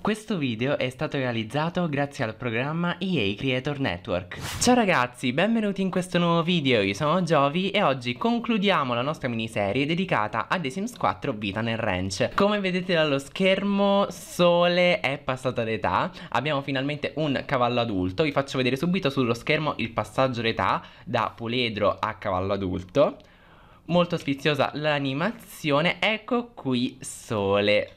Questo video è stato realizzato grazie al programma EA Creator Network. Ciao ragazzi, benvenuti in questo nuovo video, io sono Giovi e oggi concludiamo la nostra miniserie dedicata a The Sims 4 Vita nel Ranch. Come vedete dallo schermo, Sole è passata d'età, abbiamo finalmente un cavallo adulto, vi faccio vedere subito sullo schermo il passaggio d'età da puledro a cavallo adulto. Molto sfiziosa l'animazione, ecco qui Sole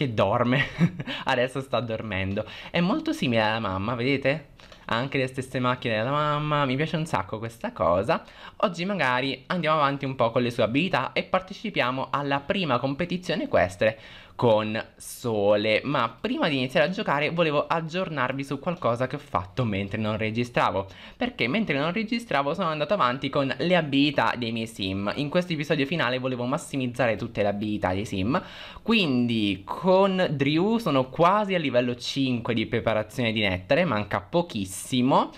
che dorme. Adesso sta dormendo. È molto simile alla mamma, vedete? Ha anche le stesse macchine della mamma, mi piace un sacco questa cosa. Oggi magari andiamo avanti un po' con le sue abilità e partecipiamo alla prima competizione equestre con Sole, ma prima di iniziare a giocare volevo aggiornarvi su qualcosa che ho fatto mentre non registravo, perché mentre non registravo sono andato avanti con le abilità dei miei sim. In questo episodio finale volevo massimizzare tutte le abilità dei sim, quindi con Drew sono quasi a livello 5 di preparazione di nettare, manca pochissimo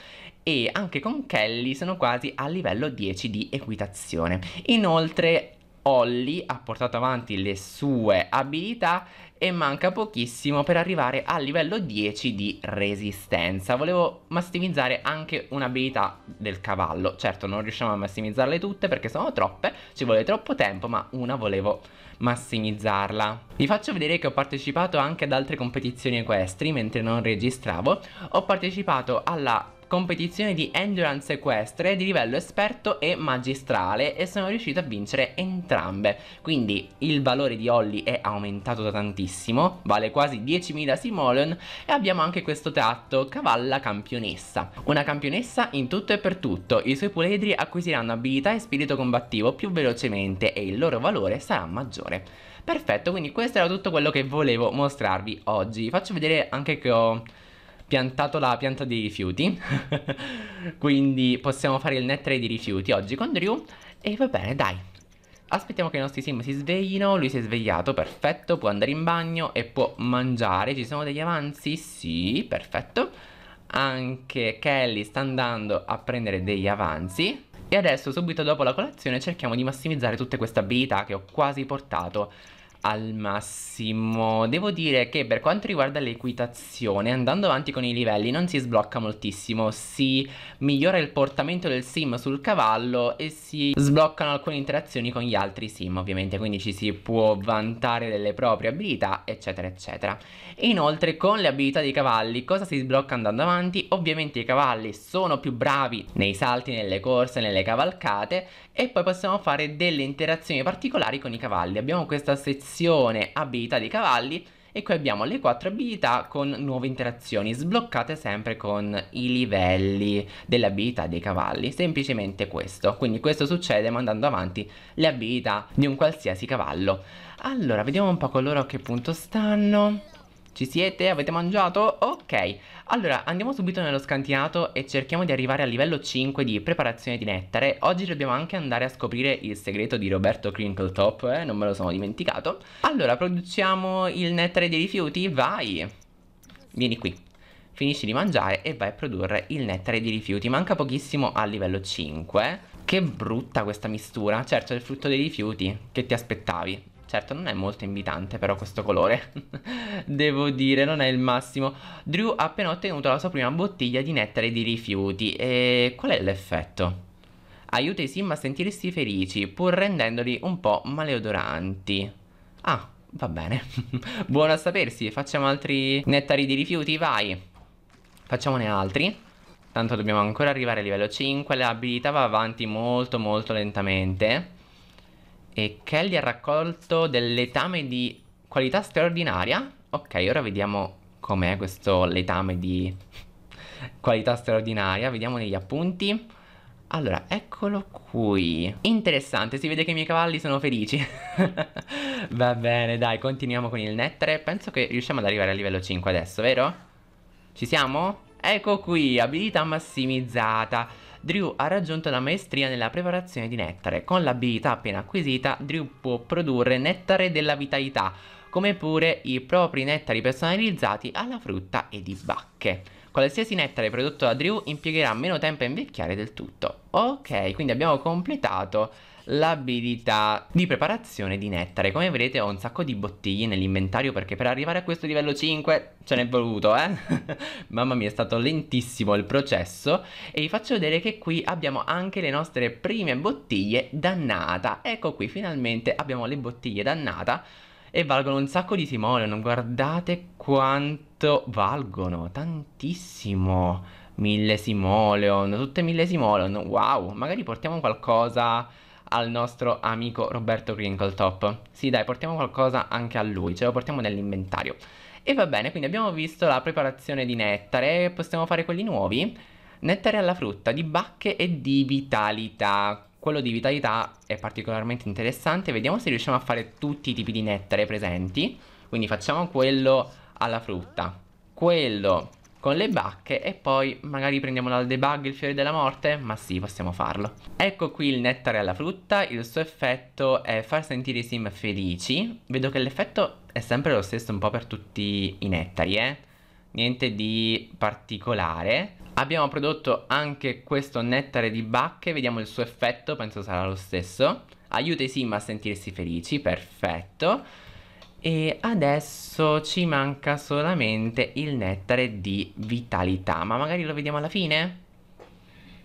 e anche con Kelly sono quasi a livello 10 di equitazione. Inoltre Holly ha portato avanti le sue abilità e manca pochissimo per arrivare al livello 10 di resistenza. Volevo massimizzare anche un'abilità del cavallo. Certo non riusciamo a massimizzarle tutte perché sono troppe, ci vuole troppo tempo, ma una volevo massimizzarla. Vi faccio vedere che ho partecipato anche ad altre competizioni equestri mentre non registravo. Ho partecipato alla competizione di endurance equestre di livello esperto e magistrale e sono riuscito a vincere entrambe. Quindi il valore di Holly è aumentato da tantissimo, vale quasi 10.000 simoleon e abbiamo anche questo tratto cavalla campionessa. Una campionessa in tutto e per tutto, i suoi puledri acquisiranno abilità e spirito combattivo più velocemente e il loro valore sarà maggiore. Perfetto, quindi questo era tutto quello che volevo mostrarvi oggi. Faccio vedere anche che ho piantato la pianta dei rifiuti. Quindi possiamo fare il nettere di rifiuti oggi con Drew. E va bene dai. Aspettiamo che i nostri sim si sveglino. Lui si è svegliato perfetto può andare in bagno e può mangiare. Ci sono degli avanzi? Sì perfetto. Anche Kelly sta andando a prendere degli avanzi. E adesso subito dopo la colazione cerchiamo di massimizzare tutte queste abilità che ho quasi portato al massimo. Devo dire che per quanto riguarda l'equitazione Andando avanti con i livelli non si sblocca moltissimo. Si migliora il portamento del sim sul cavallo E si sbloccano alcune interazioni con gli altri sim ovviamente. Quindi ci si può vantare delle proprie abilità eccetera eccetera. E inoltre con le abilità dei cavalli cosa si sblocca andando avanti? Ovviamente i cavalli sono più bravi nei salti, nelle corse, nelle cavalcate E poi possiamo fare delle interazioni particolari con i cavalli. Abbiamo questa sezione sezione abilità dei cavalli e qui abbiamo le quattro abilità con nuove interazioni sbloccate sempre con i livelli delle abilità dei cavalli semplicemente questo. Quindi questo succede mandando avanti le abilità di un qualsiasi cavallo. Allora vediamo un po' con loro a che punto stanno ci siete? Avete mangiato? Ok, allora andiamo subito nello scantinato e cerchiamo di arrivare al livello 5 di preparazione di nettare Oggi dobbiamo anche andare a scoprire il segreto di Roberto Crinkletop, eh? non me lo sono dimenticato Allora produciamo il nettare dei rifiuti? Vai! Vieni qui Finisci di mangiare e vai a produrre il nettare di rifiuti Manca pochissimo al livello 5 Che brutta questa mistura Certo è il frutto dei rifiuti Che ti aspettavi? Certo non è molto invitante però questo colore. Devo dire non è il massimo. Drew ha appena ottenuto la sua prima bottiglia di nettare di rifiuti. E qual è l'effetto? Aiuta i sim a sentirsi felici Pur rendendoli un po' maleodoranti. Ah, va bene. Buono a sapersi. Facciamo altri nettari di rifiuti, vai. Facciamone altri. Tanto dobbiamo ancora arrivare a livello 5 L'abilità va avanti molto molto lentamente e Kelly ha raccolto del letame di qualità straordinaria. Ok, ora vediamo com'è questo letame di qualità straordinaria. Vediamo negli appunti. Allora, eccolo qui. Interessante, si vede che i miei cavalli sono felici. Va bene, dai, continuiamo con il nettare. Penso che riusciamo ad arrivare a livello 5 adesso, vero? Ci siamo? Ecco qui, abilità massimizzata. Drew ha raggiunto la maestria nella preparazione di nettare. Con l'abilità appena acquisita, Drew può produrre nettare della vitalità, come pure i propri nettari personalizzati alla frutta e di bacche. Qualsiasi nettare prodotto da Drew impiegherà meno tempo a invecchiare del tutto. Ok, quindi abbiamo completato l'abilità di preparazione di nettare. Come vedete ho un sacco di bottiglie nell'inventario perché per arrivare a questo livello 5 ce n'è voluto, eh? Mamma mia, è stato lentissimo il processo e vi faccio vedere che qui abbiamo anche le nostre prime bottiglie dannata. Ecco qui, finalmente abbiamo le bottiglie dannata e valgono un sacco di simoleon. Guardate quanto valgono, tantissimo. Mille simoleon, tutte mille simoleon. Wow, magari portiamo qualcosa al nostro amico Roberto Crinkletop. Sì, dai, portiamo qualcosa anche a lui, ce lo portiamo nell'inventario. E va bene, quindi abbiamo visto la preparazione di nettare, possiamo fare quelli nuovi. Nettare alla frutta, di bacche e di vitalità. Quello di vitalità è particolarmente interessante, vediamo se riusciamo a fare tutti i tipi di nettare presenti. Quindi facciamo quello alla frutta, quello con le bacche e poi magari prendiamo dal debug il fiore della morte? Ma sì, possiamo farlo. Ecco qui il nettare alla frutta, il suo effetto è far sentire i sim felici. Vedo che l'effetto è sempre lo stesso un po' per tutti i nettari, eh? Niente di particolare. Abbiamo prodotto anche questo nettare di bacche, vediamo il suo effetto, penso sarà lo stesso. Aiuta i sim a sentirsi felici, perfetto. E adesso ci manca solamente il nettare di vitalità. Ma magari lo vediamo alla fine?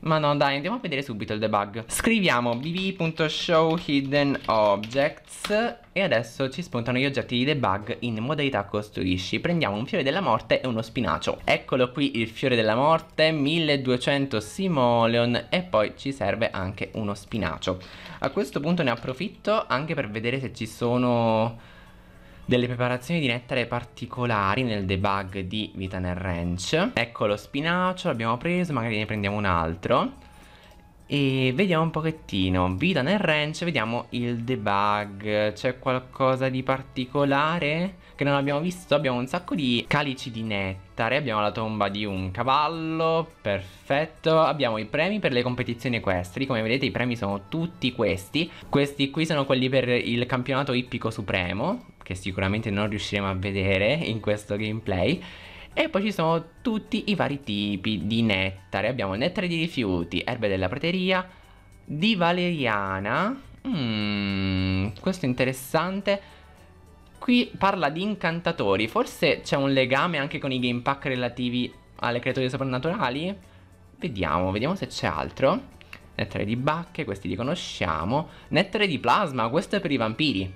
Ma no dai andiamo a vedere subito il debug. Scriviamo bv.show hidden objects E adesso ci spuntano gli oggetti di debug in modalità costruisci. Prendiamo un fiore della morte e uno spinacio. Eccolo qui il fiore della morte 1200 simoleon E poi ci serve anche uno spinacio. A questo punto ne approfitto anche per vedere se ci sono delle preparazioni di nettare particolari nel debug di Vitaner Ranch. Ecco lo spinacio, l'abbiamo preso, magari ne prendiamo un altro. E vediamo un pochettino, vita nel ranch, vediamo il debug, c'è qualcosa di particolare che non abbiamo visto? Abbiamo un sacco di calici di nettare, abbiamo la tomba di un cavallo, perfetto, abbiamo i premi per le competizioni equestri, come vedete i premi sono tutti questi, questi qui sono quelli per il campionato ippico supremo, che sicuramente non riusciremo a vedere in questo gameplay, e poi ci sono tutti i vari tipi di nettare. Abbiamo nettare di rifiuti, erbe della prateria, di valeriana. Mmm, questo è interessante. Qui parla di incantatori. Forse c'è un legame anche con i game pack relativi alle creature soprannaturali? Vediamo, vediamo se c'è altro. Nettare di bacche, questi li conosciamo. Nettare di plasma, questo è per i vampiri.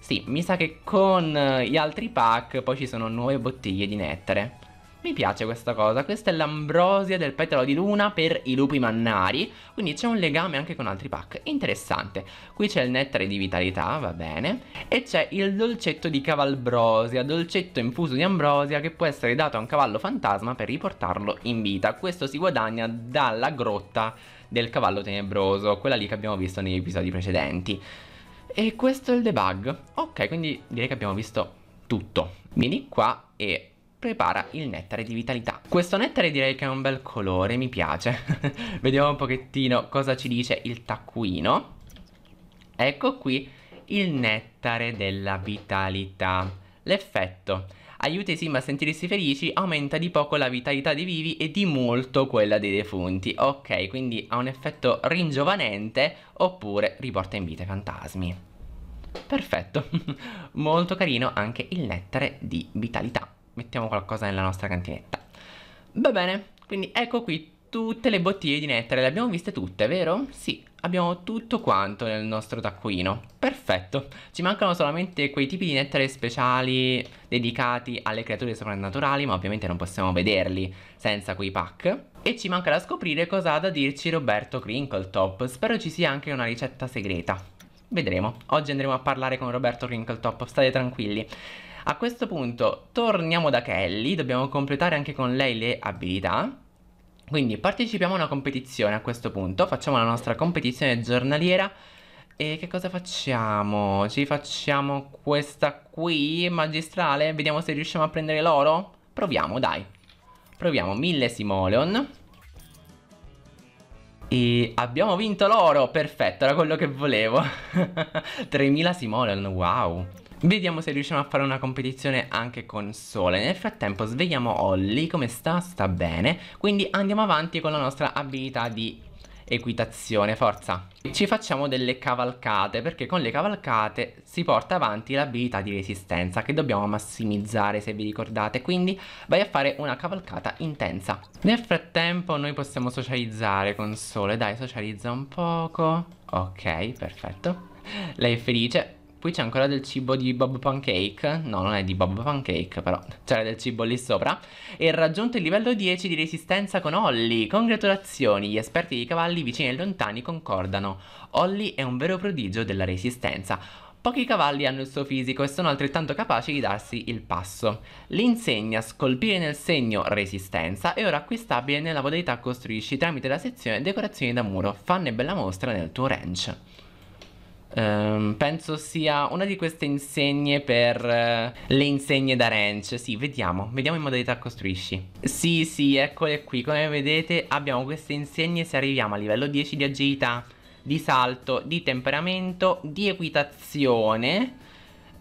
Sì, mi sa che con eh, gli altri pack poi ci sono nuove bottiglie di nettare. Mi piace questa cosa, questa è l'ambrosia del petalo di luna per i lupi mannari, quindi c'è un legame anche con altri pack, interessante. Qui c'è il nettare di vitalità, va bene, e c'è il dolcetto di cavalbrosia, dolcetto infuso di ambrosia che può essere dato a un cavallo fantasma per riportarlo in vita. Questo si guadagna dalla grotta del cavallo tenebroso, quella lì che abbiamo visto negli episodi precedenti. E questo è il debug. Ok, quindi direi che abbiamo visto tutto. Vieni qua e prepara il nettare di vitalità. Questo nettare direi che è un bel colore, mi piace. Vediamo un pochettino cosa ci dice il taccuino. Ecco qui il nettare della vitalità. L'effetto aiuta i sim a sentirsi felici, aumenta di poco la vitalità dei vivi e di molto quella dei defunti. Ok, quindi ha un effetto ringiovanente oppure riporta in vita i fantasmi. Perfetto, molto carino anche il nettare di vitalità. Mettiamo qualcosa nella nostra cantinetta. Va bene, quindi ecco qui tutte le bottiglie di nettare, le abbiamo viste tutte, vero? Sì, abbiamo tutto quanto nel nostro taccuino. Perfetto. Ci mancano solamente quei tipi di nettare speciali dedicati alle creature soprannaturali, ma ovviamente non possiamo vederli senza quei pack. E ci manca da scoprire cosa ha da dirci Roberto Crinkletop. Spero ci sia anche una ricetta segreta. Vedremo. Oggi andremo a parlare con Roberto Crinkletop, state tranquilli. A questo punto torniamo da Kelly, dobbiamo completare anche con lei le abilità. Quindi partecipiamo a una competizione a questo punto, facciamo la nostra competizione giornaliera e che cosa facciamo? Ci facciamo questa qui, magistrale, vediamo se riusciamo a prendere l'oro? Proviamo, dai. Proviamo, 1000 simoleon. E abbiamo vinto l'oro, perfetto, era quello che volevo. 3000 simoleon, wow. Vediamo se riusciamo a fare una competizione anche con Sole Nel frattempo svegliamo Holly Come sta? Sta bene Quindi andiamo avanti con la nostra abilità di equitazione, forza. Ci facciamo delle cavalcate perché con le cavalcate si porta avanti l'abilità di resistenza che dobbiamo massimizzare se vi ricordate, quindi vai a fare una cavalcata intensa. Nel frattempo noi possiamo socializzare con Sole, dai socializza un poco, ok perfetto. Lei è felice, Qui c'è ancora del cibo di Bob Pancake. No, non è di Bob Pancake, però c'era del cibo lì sopra. E raggiunto il livello 10 di resistenza con Holly. Congratulazioni, gli esperti di cavalli vicini e lontani concordano. Holly è un vero prodigio della resistenza. Pochi cavalli hanno il suo fisico e sono altrettanto capaci di darsi il passo. L'insegna Scolpire nel segno Resistenza è ora acquistabile nella modalità Costruisci tramite la sezione Decorazioni da muro. Fanne bella mostra nel tuo ranch. Um, penso sia una di queste insegne per uh, le insegne da ranch. Sì, vediamo, vediamo in modalità costruisci. Sì, sì, eccole qui. Come vedete abbiamo queste insegne se arriviamo a livello 10 di agilità, di salto, di temperamento, di equitazione.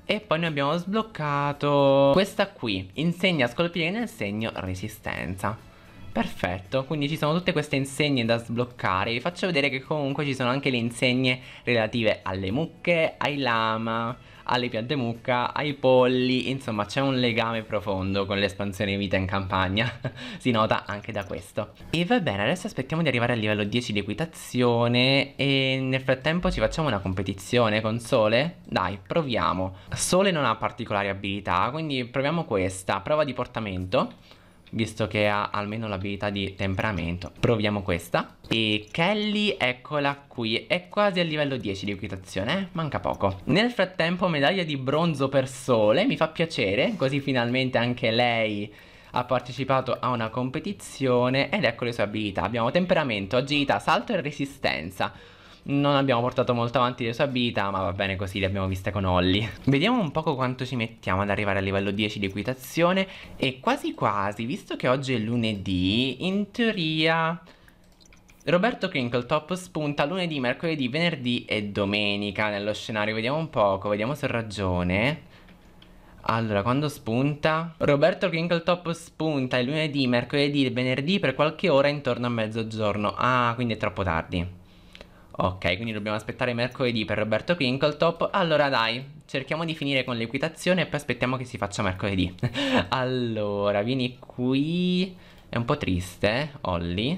E poi noi abbiamo sbloccato questa qui, insegna a scolpire nel segno resistenza. Perfetto, quindi ci sono tutte queste insegne da sbloccare. Vi faccio vedere che comunque ci sono anche le insegne relative alle mucche, ai lama, alle piante mucca, ai polli. Insomma c'è un legame profondo con l'espansione vita in campagna. Si nota anche da questo. E va bene, adesso aspettiamo di arrivare al livello 10 di equitazione E nel frattempo ci facciamo una competizione con Sole? Dai, proviamo. Sole non ha particolari abilità, quindi proviamo questa. Prova di portamento visto che ha almeno l'abilità di temperamento. Proviamo questa. E Kelly, eccola qui, è quasi a livello 10 di equitazione, eh? manca poco. Nel frattempo medaglia di bronzo per sole, mi fa piacere, così finalmente anche lei ha partecipato a una competizione ed ecco le sue abilità. Abbiamo temperamento, agilità, salto e resistenza. Non abbiamo portato molto avanti le sue abilità, ma va bene così, le abbiamo viste con Holly. Vediamo un poco quanto ci mettiamo ad arrivare al livello 10 di equitazione e quasi quasi, visto che oggi è lunedì, in teoria... Roberto Crinkletop spunta lunedì, mercoledì, venerdì e domenica nello scenario. Vediamo un poco, vediamo se ho ragione. Allora, quando spunta? Roberto Crinkletop spunta il lunedì, mercoledì e venerdì per qualche ora intorno a mezzogiorno. Ah, quindi è troppo tardi. Ok, quindi dobbiamo aspettare mercoledì per Roberto Crinkletop. Allora dai, cerchiamo di finire con l'equitazione e poi aspettiamo che si faccia mercoledì. allora, vieni qui. È un po' triste, Holly.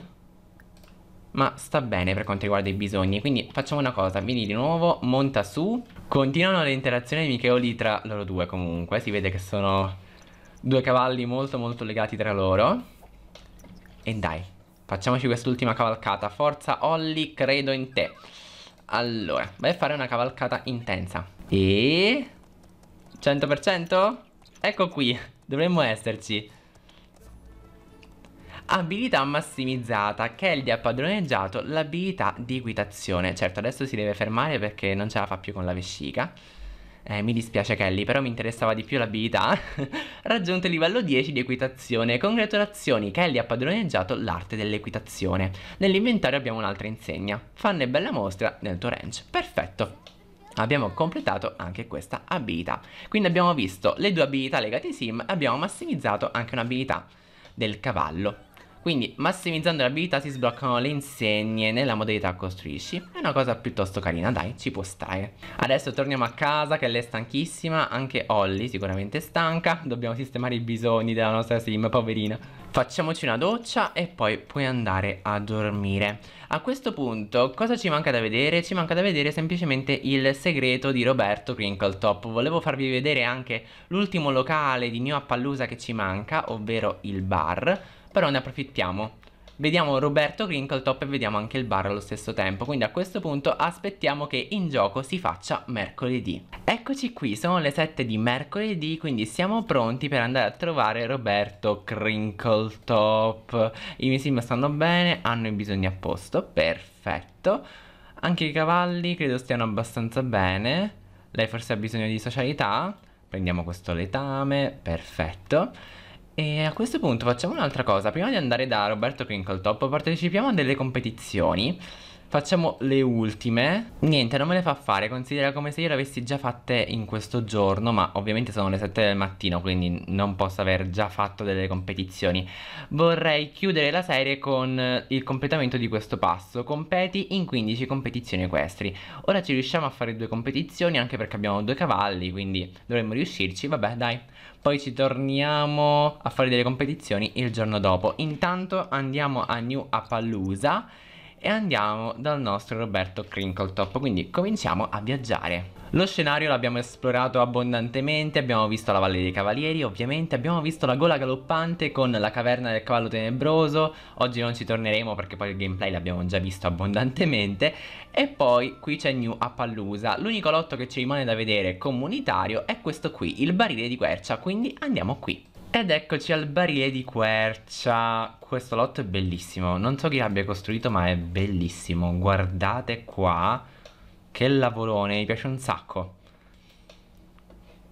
Ma sta bene per quanto riguarda i bisogni. Quindi facciamo una cosa, vieni di nuovo, monta su. Continuano le interazioni amichevoli tra loro due comunque. Si vede che sono due cavalli molto molto legati tra loro. E dai, Facciamoci quest'ultima cavalcata. Forza Holly, credo in te. Allora, vai a fare una cavalcata intensa. E... 100%? Ecco qui, dovremmo esserci. Abilità massimizzata. Kelly ha padroneggiato l'abilità di equitazione. Certo, adesso si deve fermare perché non ce la fa più con la vescica. Eh, mi dispiace Kelly, però mi interessava di più l'abilità. Raggiunto il livello 10 di equitazione. Congratulazioni, Kelly ha padroneggiato l'arte dell'equitazione. Nell'inventario abbiamo un'altra insegna. Fanne bella mostra nel tuo ranch. Perfetto. Abbiamo completato anche questa abilità. Quindi abbiamo visto le due abilità legate ai sim abbiamo massimizzato anche un'abilità del cavallo. Quindi massimizzando le abilità si sbloccano le insegne nella modalità costruisci. È una cosa piuttosto carina, dai, ci può stare. Adesso torniamo a casa che lei è stanchissima Anche Holly sicuramente è stanca. Dobbiamo sistemare i bisogni della nostra sim, poverina Facciamoci una doccia e poi puoi andare a dormire A questo punto cosa ci manca da vedere? Ci manca da vedere semplicemente il segreto di Roberto Crinkletop Volevo farvi vedere anche l'ultimo locale di New Appaloosa che ci manca Ovvero il bar però ne approfittiamo. Vediamo Roberto Crinkletop e vediamo anche il bar allo stesso tempo, quindi a questo punto aspettiamo che in gioco si faccia mercoledì. Eccoci qui, sono le 7 di mercoledì, quindi siamo pronti per andare a trovare Roberto Crinkletop. I miei sim stanno bene, hanno i bisogni a posto, perfetto. Anche i cavalli credo stiano abbastanza bene. Lei forse ha bisogno di socialità. Prendiamo questo letame, perfetto. E a questo punto facciamo un'altra cosa, prima di andare da Roberto Crinkletop partecipiamo a delle competizioni Facciamo le ultime. Niente, non me le fa fare. Considera come se io le avessi già fatte in questo giorno. Ma ovviamente sono le 7 del mattino. Quindi non posso aver già fatto delle competizioni. Vorrei chiudere la serie con il completamento di questo passo. Competi in 15 competizioni equestri. Ora ci riusciamo a fare due competizioni. Anche perché abbiamo due cavalli. Quindi dovremmo riuscirci. Vabbè, dai. Poi ci torniamo a fare delle competizioni il giorno dopo. Intanto andiamo a New Appaloosa e andiamo dal nostro Roberto Crinkletop, quindi cominciamo a viaggiare. Lo scenario l'abbiamo esplorato abbondantemente, abbiamo visto la Valle dei Cavalieri ovviamente, abbiamo visto la gola galoppante con la caverna del cavallo tenebroso, oggi non ci torneremo perché poi il gameplay l'abbiamo già visto abbondantemente e poi qui c'è New Appaloosa, l'unico lotto che ci rimane da vedere comunitario è questo qui, il barile di quercia, quindi andiamo qui. Ed eccoci al barile di quercia. Questo lotto è bellissimo. Non so chi l'abbia costruito, ma è bellissimo. Guardate qua. Che lavorone, mi piace un sacco.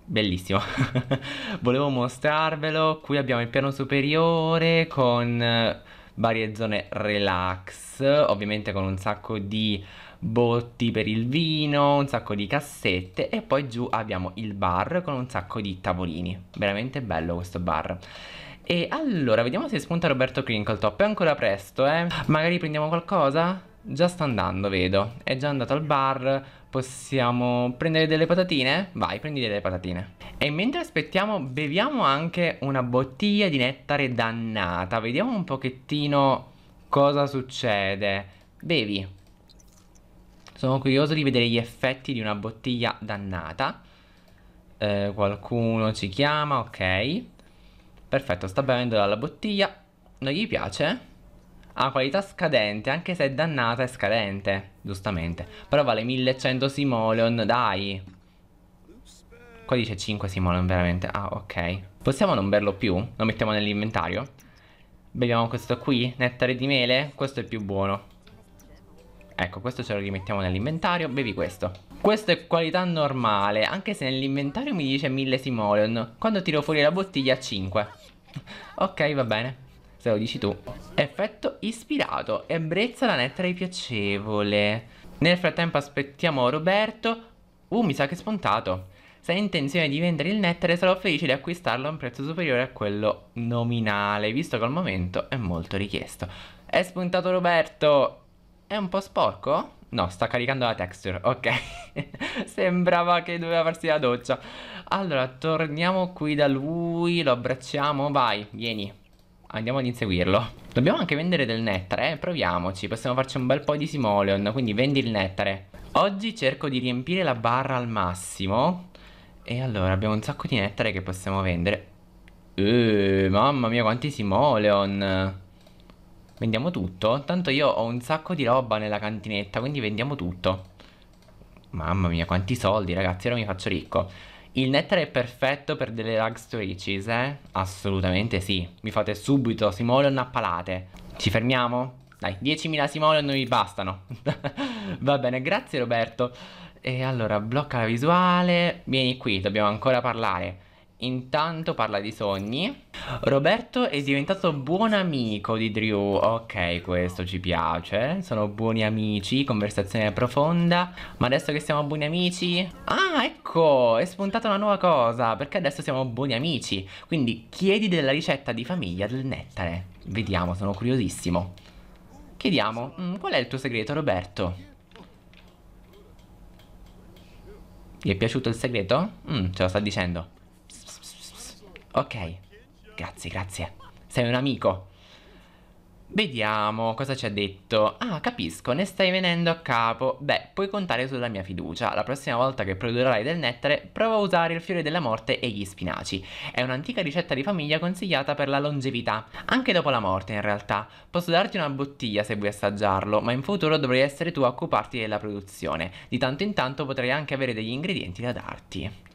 Bellissimo. Volevo mostrarvelo. Qui abbiamo il piano superiore con eh, varie zone relax, ovviamente con un sacco di botti per il vino, un sacco di cassette e poi giù abbiamo il bar con un sacco di tavolini. Veramente bello questo bar. E allora, vediamo se spunta Roberto Crinkletop. È ancora presto, eh? Magari prendiamo qualcosa? Già sta andando, vedo. È già andato al bar. Possiamo prendere delle patatine? Vai, prendi delle patatine. E mentre aspettiamo, beviamo anche una bottiglia di nettare dannata. Vediamo un pochettino cosa succede. Bevi. Sono curioso di vedere gli effetti di una bottiglia dannata. Eh, qualcuno ci chiama, ok. Perfetto, sta bevendo dalla bottiglia. Non gli piace? Ha qualità scadente, anche se è dannata è scadente, giustamente. Però vale 1100 simoleon, dai. Qua dice 5 simoleon, veramente. Ah, ok. Possiamo non berlo più? Lo mettiamo nell'inventario? Beviamo questo qui, nettare di mele. Questo è più buono. Ecco, questo ce lo rimettiamo nell'inventario, bevi questo. Questo è qualità normale, anche se nell'inventario mi dice 1000 simoleon. Quando tiro fuori la bottiglia 5. ok, va bene. Se lo dici tu. Effetto ispirato. Ebbrezza la nettare piacevole. Nel frattempo aspettiamo Roberto. Uh, mi sa che è spuntato. Se hai intenzione di vendere il nettare sarò felice di acquistarlo a un prezzo superiore a quello nominale, visto che al momento è molto richiesto. È spuntato Roberto! È un po' sporco? No, sta caricando la texture, ok. Sembrava che doveva farsi la doccia. Allora, torniamo qui da lui Lo abbracciamo, vai, vieni. Andiamo ad inseguirlo. Dobbiamo anche vendere del nettare, eh? proviamoci Possiamo farci un bel po' di simoleon Quindi vendi il nettare. Oggi cerco di riempire la barra al massimo. E allora abbiamo un sacco di nettare che possiamo vendere. Uh, Mamma mia quanti simoleon Vendiamo tutto? Tanto io ho un sacco di roba nella cantinetta, quindi vendiamo tutto. Mamma mia, quanti soldi, ragazzi, ora mi faccio ricco. Il nettare è perfetto per delle rags to riches, eh? Assolutamente sì. Mi fate subito simoleon a palate. Ci fermiamo? Dai, 10.000 simoleon non mi bastano. Va bene, grazie Roberto. E allora, blocca la visuale. Vieni qui, dobbiamo ancora parlare. Intanto parla di sogni. Roberto è diventato buon amico di Drew. Ok, questo ci piace. Sono buoni amici, conversazione profonda. Ma adesso che siamo buoni amici... Ah, ecco, è spuntata una nuova cosa. Perché adesso siamo buoni amici. Quindi chiedi della ricetta di famiglia del nettare. Vediamo, sono curiosissimo. Chiediamo, mm, qual è il tuo segreto, Roberto? Gli è piaciuto il segreto? Mm, ce lo sta dicendo. Ok, grazie, grazie. Sei un amico. Vediamo cosa ci ha detto. Ah, capisco, ne stai venendo a capo. Beh, puoi contare sulla mia fiducia. La prossima volta che produrrai del nettare, prova a usare il fiore della morte e gli spinaci. È un'antica ricetta di famiglia consigliata per la longevità, anche dopo la morte in realtà. Posso darti una bottiglia se vuoi assaggiarlo, ma in futuro dovrai essere tu a occuparti della produzione. Di tanto in tanto potrei anche avere degli ingredienti da darti.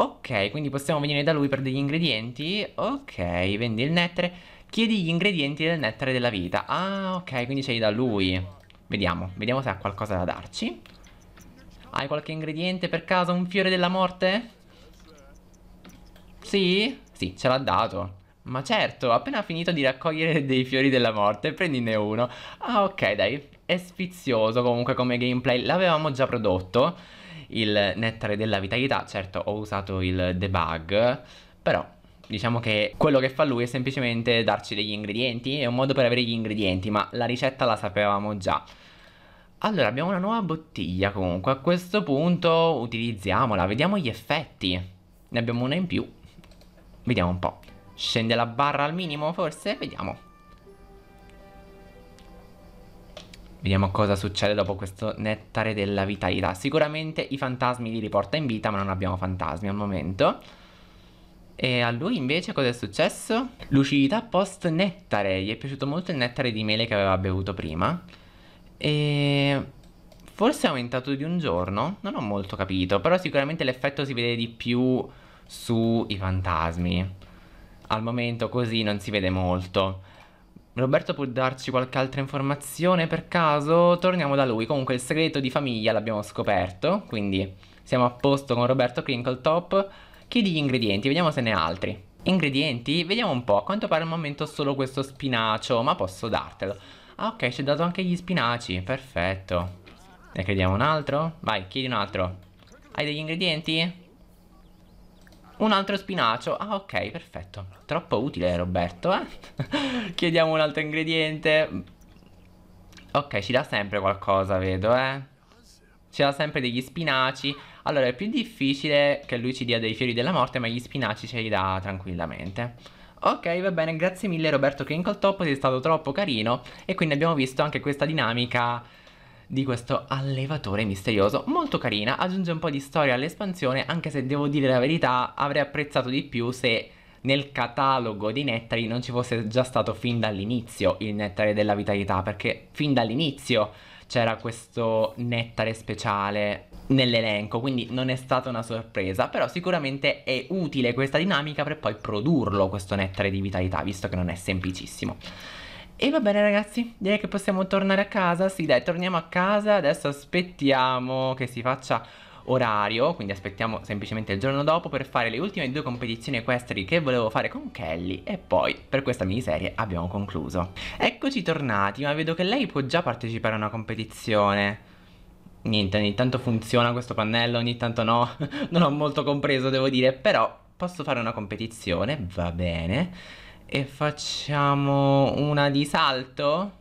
Ok, quindi possiamo venire da lui per degli ingredienti. Ok, vendi il nettare. Chiedi gli ingredienti del nettare della vita. Ah, ok, quindi c'hai da lui. Vediamo, vediamo se ha qualcosa da darci. Hai qualche ingrediente per caso? Un fiore della morte? Sì? Sì, ce l'ha dato. Ma certo, ho appena finito di raccogliere dei fiori della morte, prendine uno. Ah, ok, dai. è sfizioso comunque come gameplay, l'avevamo già prodotto, il nettare della vitalità, certo ho usato il debug, però diciamo che quello che fa lui è semplicemente darci degli ingredienti, è un modo per avere gli ingredienti, ma la ricetta la sapevamo già. Allora, abbiamo una nuova bottiglia comunque, a questo punto utilizziamola, vediamo gli effetti, ne abbiamo una in più, vediamo un po', scende la barra al minimo forse? Vediamo. Vediamo cosa succede dopo questo nettare della vitalità. Sicuramente i fantasmi li riporta in vita, ma non abbiamo fantasmi al momento. E a lui invece cosa è successo? Lucidità post nettare. Gli è piaciuto molto il nettare di mele che aveva bevuto prima. E... Forse è aumentato di un giorno? Non ho molto capito, però sicuramente l'effetto si vede di più sui fantasmi. Al momento così non si vede molto. Roberto può darci qualche altra informazione per caso? Torniamo da lui. Comunque il segreto di famiglia l'abbiamo scoperto, quindi siamo a posto con Roberto Crinkletop. Chiedi gli ingredienti, vediamo se ne ha altri. Ingredienti? Vediamo un po', a quanto pare al momento solo questo spinacio, ma posso dartelo. Ah ok, ci ha dato anche gli spinaci, perfetto. Ne chiediamo un altro? Vai, chiedi un altro. Hai degli ingredienti? Un altro spinacio. Ah, ok, perfetto. Troppo utile, Roberto, eh? Chiediamo un altro ingrediente. Ok, ci dà sempre qualcosa, vedo, eh? Ci dà sempre degli spinaci. Allora, è più difficile che lui ci dia dei fiori della morte, ma gli spinaci ce li dà tranquillamente. Ok, va bene, grazie mille Roberto Crinkletop, sei stato troppo carino. E quindi abbiamo visto anche questa dinamica di questo allevatore misterioso. Molto carina, aggiunge un po' di storia all'espansione, anche se devo dire la verità, avrei apprezzato di più se nel catalogo di nettari non ci fosse già stato fin dall'inizio il nettare della vitalità, perché fin dall'inizio c'era questo nettare speciale nell'elenco, quindi non è stata una sorpresa, però sicuramente è utile questa dinamica per poi produrlo questo nettare di vitalità, visto che non è semplicissimo. E va bene ragazzi, direi che possiamo tornare a casa, sì dai torniamo a casa, adesso aspettiamo che si faccia orario, quindi aspettiamo semplicemente il giorno dopo per fare le ultime due competizioni equestri che volevo fare con Kelly. E poi per questa miniserie abbiamo concluso. Eccoci tornati, ma vedo che lei può già partecipare a una competizione. Niente, ogni tanto funziona questo pannello, ogni tanto no, non ho molto compreso devo dire, però posso fare una competizione, va bene e facciamo una di salto?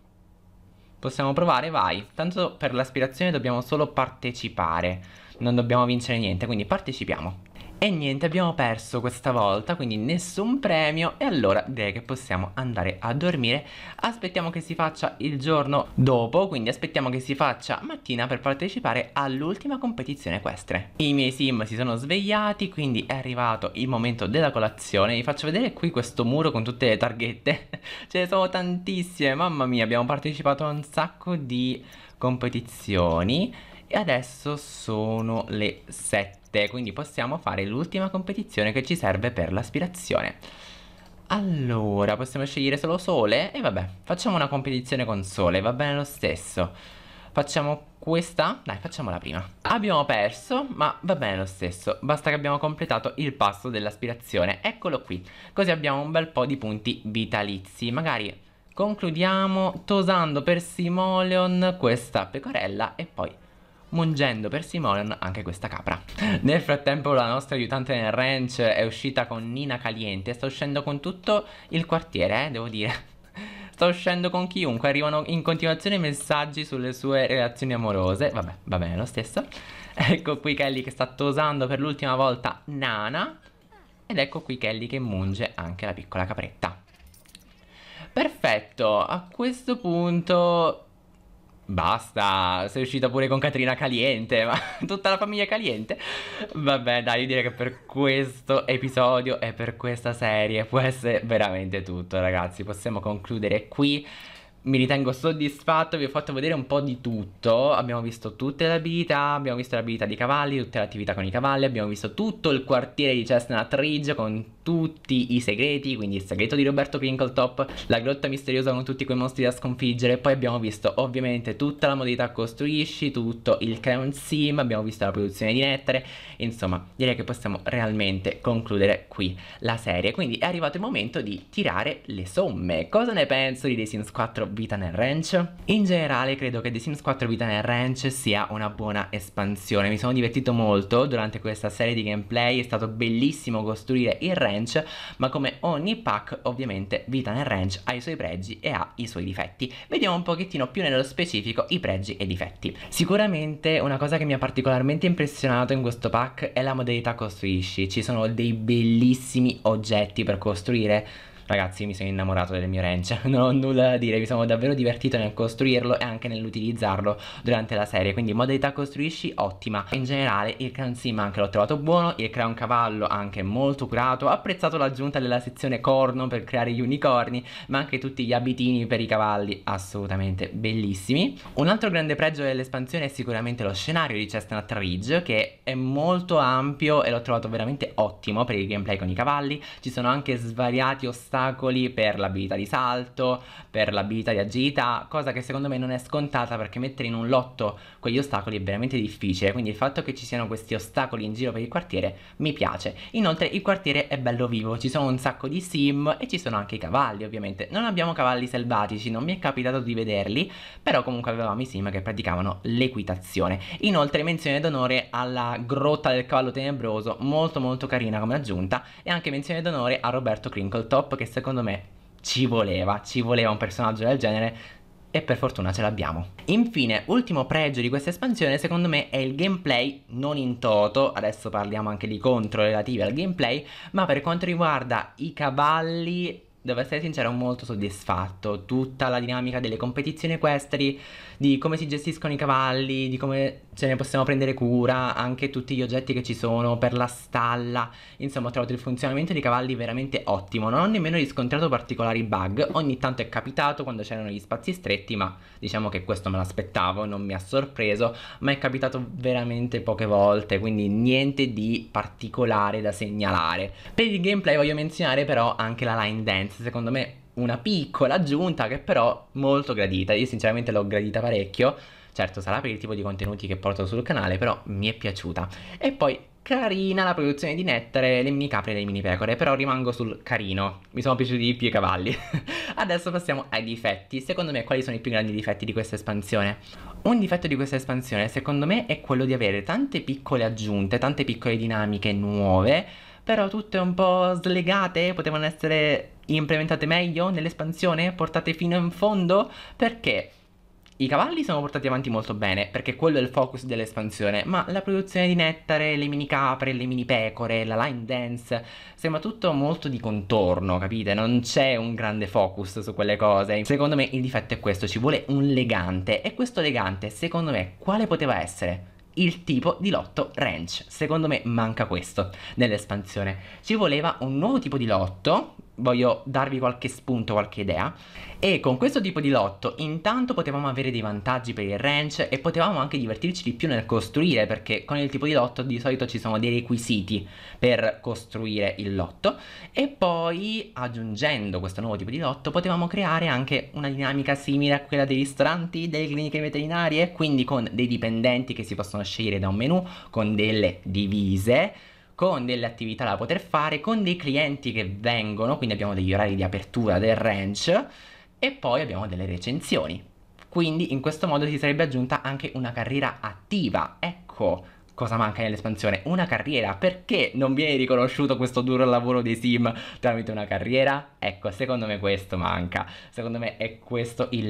Possiamo provare? Vai. Tanto per l'aspirazione dobbiamo solo partecipare. Non dobbiamo vincere niente, quindi partecipiamo. E niente, abbiamo perso questa volta, quindi nessun premio e allora direi che possiamo andare a dormire. Aspettiamo che si faccia il giorno dopo, quindi aspettiamo che si faccia mattina per partecipare all'ultima competizione equestre. I miei sim si sono svegliati, quindi è arrivato il momento della colazione. Vi faccio vedere qui questo muro con tutte le targhette. Ce ne sono tantissime, mamma mia, abbiamo partecipato a un sacco di competizioni e adesso sono le 7, quindi possiamo fare l'ultima competizione che ci serve per l'aspirazione. Allora, possiamo scegliere solo sole? E vabbè, facciamo una competizione con sole, va bene lo stesso. Facciamo questa? Dai, facciamola prima. Abbiamo perso, ma va bene lo stesso. Basta che abbiamo completato il passo dell'aspirazione. Eccolo qui. Così abbiamo un bel po' di punti vitalizi. Magari concludiamo tosando per Simoleon questa pecorella e poi mungendo per Simone anche questa capra. Nel frattempo la nostra aiutante nel ranch è uscita con Nina Caliente, sta uscendo con tutto il quartiere, eh, devo dire. Sta uscendo con chiunque, arrivano in continuazione messaggi sulle sue relazioni amorose. Vabbè, va bene lo stesso. Ecco qui Kelly che sta tosando per l'ultima volta Nana. Ed ecco qui Kelly che munge anche la piccola capretta. Perfetto, a questo punto Basta, sei uscita pure con Caterina Caliente, ma tutta la famiglia Caliente. Vabbè, dai, io direi che per questo episodio e per questa serie può essere veramente tutto, ragazzi. Possiamo concludere qui mi ritengo soddisfatto, vi ho fatto vedere un po' di tutto, abbiamo visto tutte le abilità, abbiamo visto le abilità dei cavalli, tutte le attività con i cavalli, abbiamo visto tutto il quartiere di Chestnut Ridge con tutti i segreti, quindi il segreto di Roberto Crinkletop, la grotta misteriosa con tutti quei mostri da sconfiggere, poi abbiamo visto ovviamente tutta la modalità costruisci, tutto il Crown Sim, abbiamo visto la produzione di nettare, insomma direi che possiamo realmente concludere qui la serie, quindi è arrivato il momento di tirare le somme, cosa ne penso di The Sims 4 Vita nel Ranch. In generale credo che The Sims 4 Vita nel Ranch sia una buona espansione, mi sono divertito molto durante questa serie di gameplay, è stato bellissimo costruire il ranch, ma come ogni pack ovviamente Vita nel Ranch ha i suoi pregi e ha i suoi difetti. Vediamo un pochettino più nello specifico i pregi e i difetti. Sicuramente una cosa che mi ha particolarmente impressionato in questo pack è la modalità costruisci, ci sono dei bellissimi oggetti per costruire Ragazzi mi sono innamorato del mio ranch, non ho nulla da dire, mi sono davvero divertito nel costruirlo e anche nell'utilizzarlo durante la serie, quindi modalità costruisci ottima. In generale il crown sim anche l'ho trovato buono, il crown cavallo anche molto curato, ho apprezzato l'aggiunta della sezione corno per creare gli unicorni, ma anche tutti gli abitini per i cavalli, assolutamente bellissimi. Un altro grande pregio dell'espansione è sicuramente lo scenario di Chestnut Ridge, che è molto ampio e l'ho trovato veramente ottimo per il gameplay con i cavalli, ci sono anche svariati ostacoli ostacoli per l'abilità di salto, per l'abilità di agilità, cosa che secondo me non è scontata perché mettere in un lotto quegli ostacoli è veramente difficile, quindi il fatto che ci siano questi ostacoli in giro per il quartiere mi piace. Inoltre il quartiere è bello vivo, ci sono un sacco di sim e ci sono anche i cavalli ovviamente. Non abbiamo cavalli selvatici, non mi è capitato di vederli, però comunque avevamo i sim che praticavano l'equitazione. Inoltre menzione d'onore alla grotta del cavallo tenebroso, molto molto carina come aggiunta, e anche menzione d'onore a Roberto Crinkletop che secondo me ci voleva, ci voleva un personaggio del genere e per fortuna ce l'abbiamo. Infine, ultimo pregio di questa espansione secondo me è il gameplay non in toto, adesso parliamo anche di contro relativi al gameplay, ma per quanto riguarda i cavalli devo essere sincero, molto soddisfatto. Tutta la dinamica delle competizioni equestri, di come si gestiscono i cavalli, di come ce ne possiamo prendere cura, anche tutti gli oggetti che ci sono per la stalla. Insomma, ho trovato il funzionamento dei cavalli veramente ottimo. Non ho nemmeno riscontrato particolari bug. Ogni tanto è capitato quando c'erano gli spazi stretti, ma diciamo che questo me l'aspettavo, non mi ha sorpreso, ma è capitato veramente poche volte, quindi niente di particolare da segnalare. Per il gameplay voglio menzionare però anche la line dance secondo me una piccola aggiunta che però molto gradita. Io sinceramente l'ho gradita parecchio. Certo sarà per il tipo di contenuti che porto sul canale, però mi è piaciuta. E poi carina la produzione di nettare, le mini capre e le mini pecore, però rimango sul carino. Mi sono piaciuti di più i cavalli. Adesso passiamo ai difetti. Secondo me quali sono i più grandi difetti di questa espansione? Un difetto di questa espansione secondo me è quello di avere tante piccole aggiunte, tante piccole dinamiche nuove, però tutte un po' slegate, potevano essere implementate meglio nell'espansione, portate fino in fondo, perché i cavalli sono portati avanti molto bene, perché quello è il focus dell'espansione, ma la produzione di nettare, le mini capre, le mini pecore, la line dance, sembra tutto molto di contorno, capite? Non c'è un grande focus su quelle cose. Secondo me il difetto è questo, ci vuole un legante, e questo legante, secondo me, quale poteva essere? Il tipo di lotto ranch. Secondo me manca questo nell'espansione. Ci voleva un nuovo tipo di lotto, voglio darvi qualche spunto, qualche idea. E con questo tipo di lotto intanto potevamo avere dei vantaggi per il ranch e potevamo anche divertirci di più nel costruire perché con il tipo di lotto di solito ci sono dei requisiti per costruire il lotto e poi aggiungendo questo nuovo tipo di lotto potevamo creare anche una dinamica simile a quella dei ristoranti, delle cliniche veterinarie, quindi con dei dipendenti che si possono scegliere da un menu, con delle divise con delle attività da poter fare, con dei clienti che vengono, quindi abbiamo degli orari di apertura del ranch e poi abbiamo delle recensioni. Quindi in questo modo si sarebbe aggiunta anche una carriera attiva. Ecco, cosa manca nell'espansione? Una carriera. Perché non viene riconosciuto questo duro lavoro dei sim tramite una carriera? Ecco, secondo me questo manca. Secondo me è questo il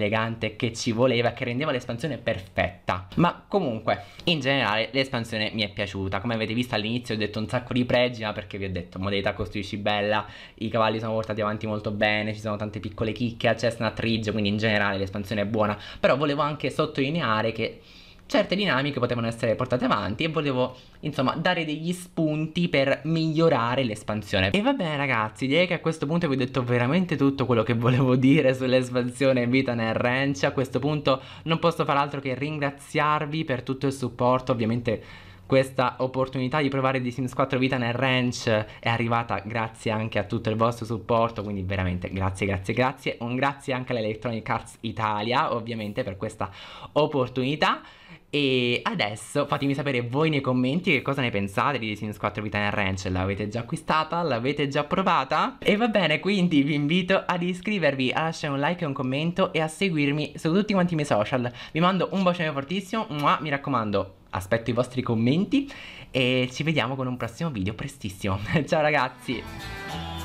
che ci voleva, che rendeva l'espansione perfetta. Ma comunque, in generale, l'espansione mi è piaciuta. Come avete visto all'inizio ho detto un sacco di pregi, ma perché vi ho detto modalità costruisci bella, i cavalli sono portati avanti molto bene, ci sono tante piccole chicche al Chestnut Ridge, quindi in generale l'espansione è buona. Però volevo anche sottolineare che certe dinamiche potevano essere portate avanti e volevo insomma dare degli spunti per migliorare l'espansione e va bene ragazzi direi che a questo punto vi ho detto veramente tutto quello che volevo dire sull'espansione Vita nel Ranch a questo punto non posso far altro che ringraziarvi per tutto il supporto ovviamente questa opportunità di provare The Sims 4 Vita nel ranch è arrivata grazie anche a tutto il vostro supporto, quindi veramente grazie, grazie, grazie. Un grazie anche all'Electronic Arts Italia, ovviamente, per questa opportunità. E adesso fatemi sapere voi nei commenti che cosa ne pensate di The Sims 4 Vita nel Ranch. L'avete già acquistata? L'avete già provata? E va bene, quindi vi invito ad iscrivervi, a lasciare un like e un commento e a seguirmi su tutti quanti i miei social. Vi mando un bacione fortissimo, Mua, mi raccomando, aspetto i vostri commenti e ci vediamo con un prossimo video prestissimo. Ciao ragazzi!